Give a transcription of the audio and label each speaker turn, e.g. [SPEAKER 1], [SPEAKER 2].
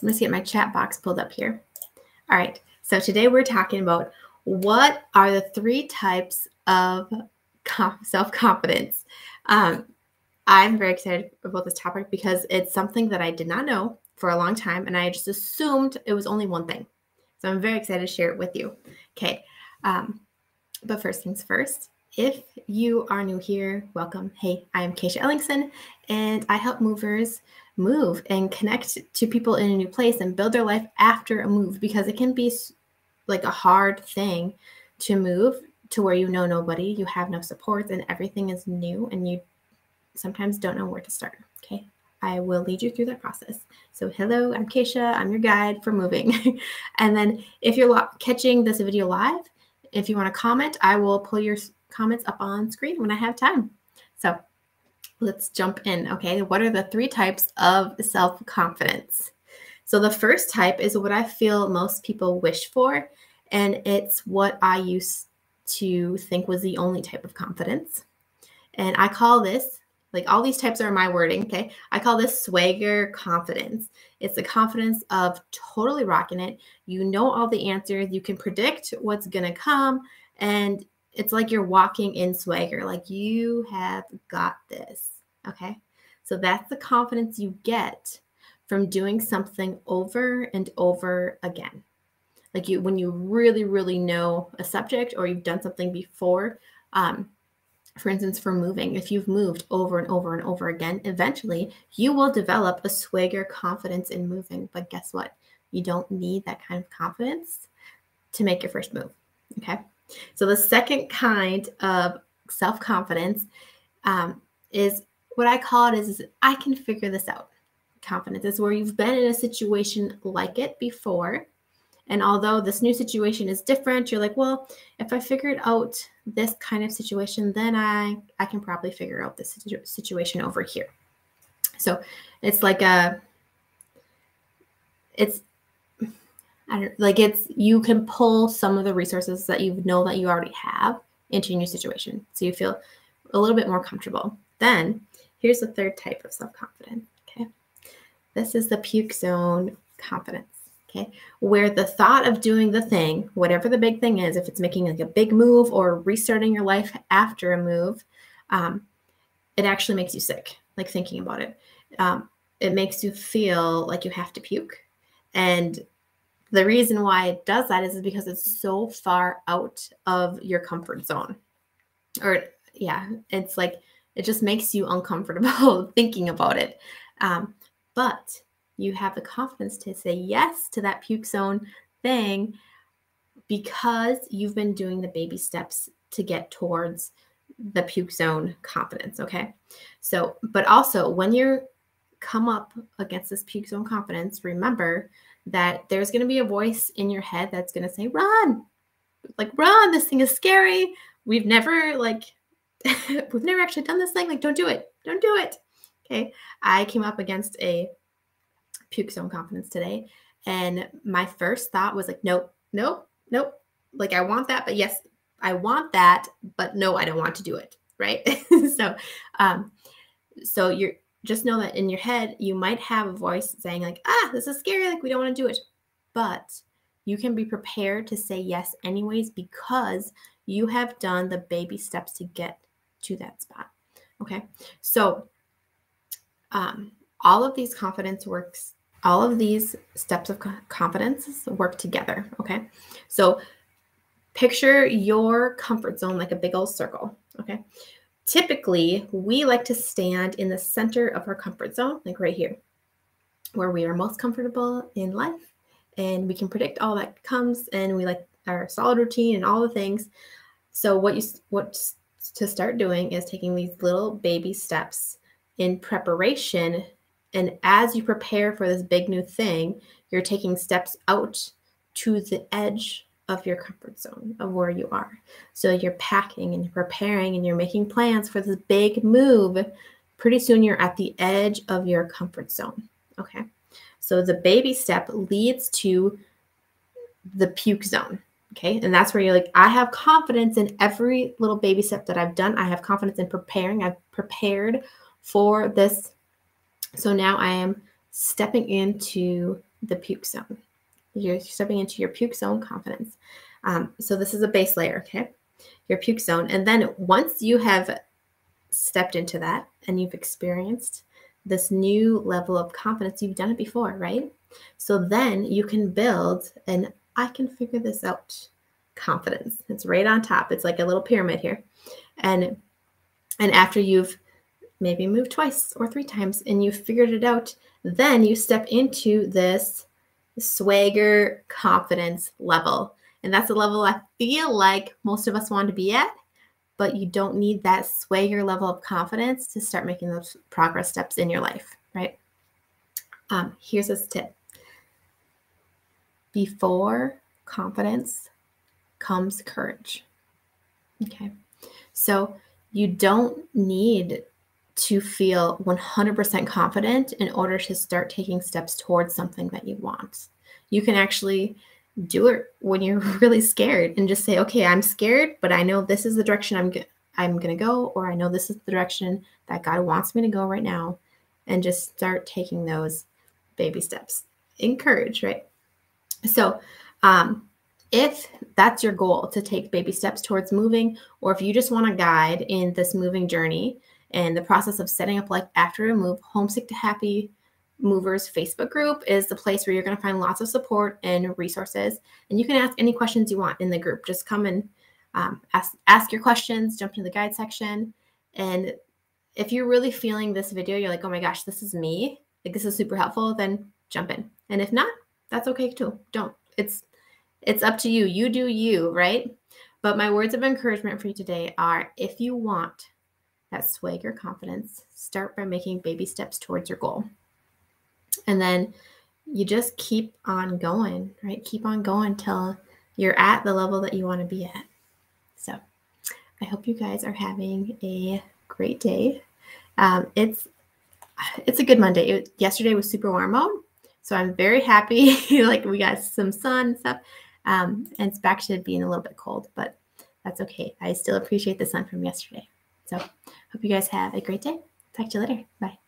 [SPEAKER 1] Just get my chat box pulled up here. All right. So today we're talking about what are the three types of self confidence. Um, I'm very excited about this topic because it's something that I did not know for a long time, and I just assumed it was only one thing. So I'm very excited to share it with you. Okay. Um, but first things first, if you are new here, welcome. Hey, I'm Kaycia Ellingsen, and I help movers move and connect to people in a new place and build their life after a move because it can be like a hard thing to move to where you know nobody, you have no supports, and everything is new, and you sometimes don't know where to start. Okay. I will lead you through that process. So, hello, I'm Kaycia. I'm your guide for moving. and then, if you're catching this video live, if you want to comment, I will pull your comments up on screen when I have time. So, let's jump in. Okay. What are the three types of self confidence? So, the first type is what I feel most people wish for, and it's what I used to think was the only type of confidence. And I call this, like all these types are my wording, okay? I call this swagger confidence. It's the confidence of totally rocking it. You know all the answers, you can predict what's going to come, and it's like you're walking in swagger, like you have got this, okay? So that's the confidence you get from doing something over and over again. Like you when you really really know a subject or you've done something before um, for instance for moving if you've moved over and over and over again eventually you will develop a swagger confidence in moving. But guess what? You don't need that kind of confidence to make your first move okay so the second kind of self-confidence um, is what i call it is, is i can figure this out confidence is where you've been in a situation like it before and although this new situation is different, you're like, well, if I figured out this kind of situation, then I I can probably figure out this situation over here. So it's like a it's like it's you can pull some of the resources that you know that you already have into your new situation. So you feel a little bit more comfortable. Then here's the third type of self-confidence. Okay. This is the puke zone confidence okay where the thought of doing the thing whatever the big thing is if it's making like a big move or restarting your life after a move um, it actually makes you sick like thinking about it um, it makes you feel like you have to puke and the reason why it does that is because it's so far out of your comfort zone or yeah it's like it just makes you uncomfortable thinking about it um, but you have the confidence to say yes to that puke zone thing because you've been doing the baby steps to get towards the puke zone confidence. Okay. So, but also when you're come up against this puke zone confidence, remember that there's going to be a voice in your head that's going to say, run, like, run, this thing is scary. We've never, like, we've never actually done this thing. Like, don't do it. Don't do it. Okay. I came up against a puke zone confidence today. And my first thought was like, nope, nope, nope. Like I want that, but yes, I want that, but no, I don't want to do it. Right. so, um, so you're just know that in your head, you might have a voice saying, like, ah, this is scary, like we don't want to do it. But you can be prepared to say yes anyways because you have done the baby steps to get to that spot. Okay. So um, all of these confidence works all of these steps of confidence work together. Okay. So picture your comfort zone like a big old circle. Okay. Typically, we like to stand in the center of our comfort zone, like right here, where we are most comfortable in life and we can predict all that comes and we like our solid routine and all the things. So what you what to start doing is taking these little baby steps in preparation and as you prepare for this big new thing, you're taking steps out to the edge of your comfort zone of where you are. So you're packing and you're preparing and you're making plans for this big move. Pretty soon you're at the edge of your comfort zone. Okay. So the baby step leads to the puke zone. Okay. And that's where you're like, I have confidence in every little baby step that I've done. I have confidence in preparing. I've prepared for this so now I am stepping into the puke zone. You're stepping into your puke zone confidence. Um, so this is a base layer, okay? Your puke zone. And then once you have stepped into that and you've experienced this new level of confidence, you've done it before, right? So then you can build an I can figure this out confidence. It's right on top. It's like a little pyramid here. And and after you've maybe moved twice or three times and you've figured it out, then you step into this swagger confidence level. And that's a level I feel like most of us want to be at, but you don't need that swagger level of confidence to start making those progress steps in your life, right? Um, here's a tip before confidence comes courage. Okay. So you don't need to feel 100% confident in order to start taking steps towards something that you want. You can actually do it when you're really scared and just say, "Okay, I'm scared, but I know this is the direction I'm go- I'm going to go or I know this is the direction that God wants me to go right now." And just start taking those baby steps. Encourage, right? So, um, if that's your goal to take baby steps towards moving, or if you just want a guide in this moving journey and the process of setting up like after a move, Homesick to Happy Movers Facebook group is the place where you're going to find lots of support and resources. And you can ask any questions you want in the group. Just come and um, ask, ask your questions, jump into the guide section. And if you're really feeling this video, you're like, oh my gosh, this is me, like this is super helpful, then jump in. And if not, that's okay too. Don't. It's it's up to you. You do you, right? But my words of encouragement for you today are if you want that swagger confidence, start by making baby steps towards your goal. And then you just keep on going, right? Keep on going till you're at the level that you want to be at. So I hope you guys are having a great day. Um, it's it's a good Monday. It, yesterday was super warm out, so I'm very happy. like we got some sun and stuff. Um, and it's back to being a little bit cold, but that's okay. I still appreciate the sun from yesterday. So hope you guys have a great day. Talk to you later. Bye.